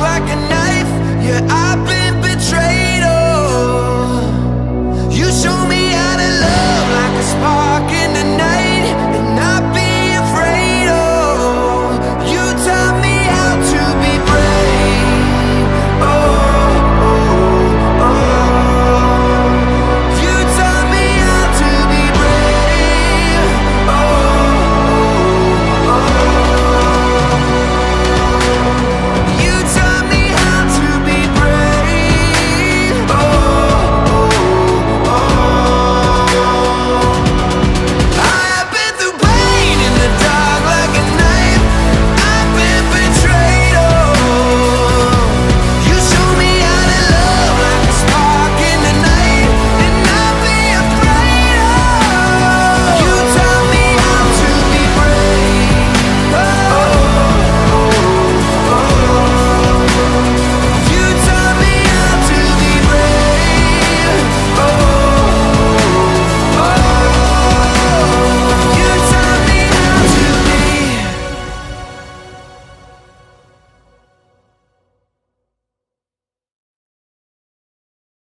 like an